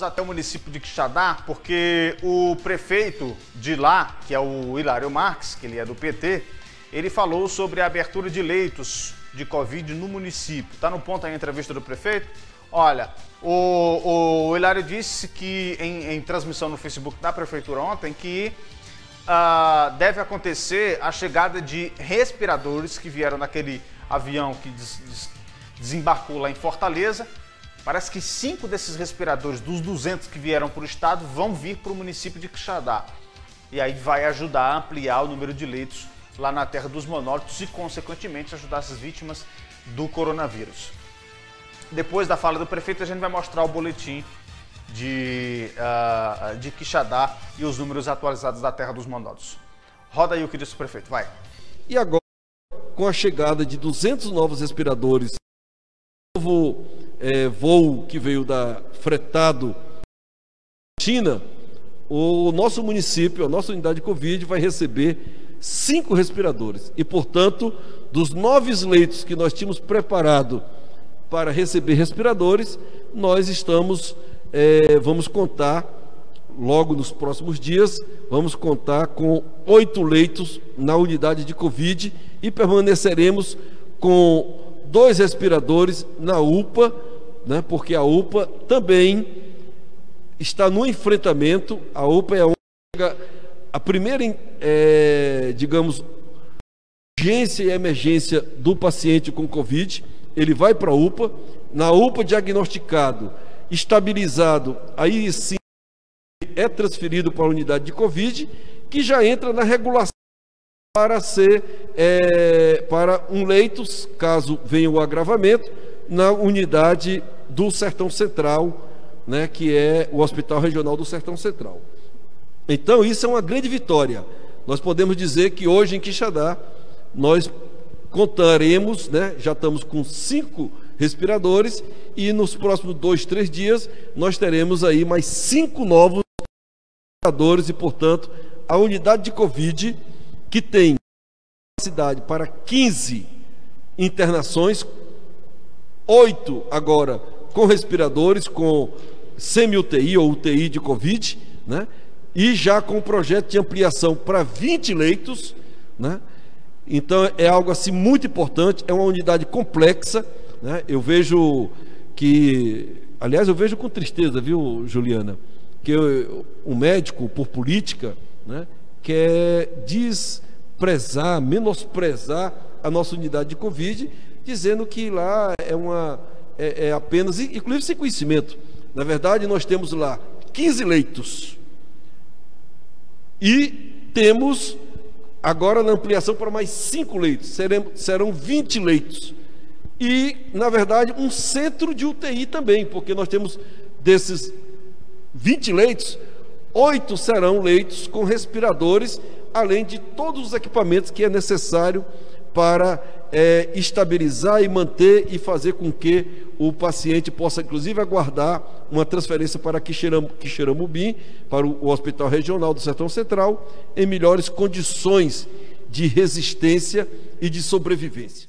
Vamos até o município de Quixadá, porque o prefeito de lá, que é o Hilário Marques, que ele é do PT, ele falou sobre a abertura de leitos de Covid no município. Está no ponto aí a entrevista do prefeito? Olha, o, o Hilário disse que em, em transmissão no Facebook da prefeitura ontem que uh, deve acontecer a chegada de respiradores que vieram naquele avião que des, des, desembarcou lá em Fortaleza. Parece que cinco desses respiradores, dos 200 que vieram para o estado, vão vir para o município de Quixadá. E aí vai ajudar a ampliar o número de leitos lá na terra dos monólitos e, consequentemente, ajudar essas vítimas do coronavírus. Depois da fala do prefeito, a gente vai mostrar o boletim de, uh, de Quixadá e os números atualizados da terra dos monólitos. Roda aí o que disse o prefeito, vai. E agora, com a chegada de 200 novos respiradores, novo é, voo que veio da fretado China, o nosso município, a nossa unidade de Covid vai receber cinco respiradores. E, portanto, dos nove leitos que nós tínhamos preparado para receber respiradores, nós estamos, é, vamos contar, logo nos próximos dias, vamos contar com oito leitos na unidade de Covid e permaneceremos com dois respiradores na UPA, né, porque a UPA também está no enfrentamento, a UPA é a, a primeira, é, digamos, urgência e emergência do paciente com Covid, ele vai para a UPA, na UPA diagnosticado, estabilizado, aí sim é transferido para a unidade de Covid, que já entra na regulação para ser é, para um leito, caso venha o agravamento, na unidade do Sertão Central, né, que é o Hospital Regional do Sertão Central. Então, isso é uma grande vitória. Nós podemos dizer que hoje em Quixadá, nós contaremos, né, já estamos com cinco respiradores e nos próximos dois, três dias nós teremos aí mais cinco novos respiradores e, portanto, a unidade de Covid que tem capacidade para 15 internações, oito agora com respiradores, com semi-UTI ou UTI de Covid, né? e já com projeto de ampliação para 20 leitos, né? Então é algo assim muito importante, é uma unidade complexa, né? Eu vejo que, aliás, eu vejo com tristeza, viu, Juliana, que o médico por política, né, quer desprezar, menosprezar a nossa unidade de Covid, dizendo que lá é uma é, é apenas, inclusive sem conhecimento. Na verdade, nós temos lá 15 leitos e temos agora na ampliação para mais cinco leitos, serão, serão 20 leitos. E, na verdade, um centro de UTI também, porque nós temos desses 20 leitos, oito serão leitos com respiradores, além de todos os equipamentos que é necessário para é, estabilizar e manter e fazer com que o paciente possa, inclusive, aguardar uma transferência para Quixeramobim, para o Hospital Regional do Sertão Central, em melhores condições de resistência e de sobrevivência.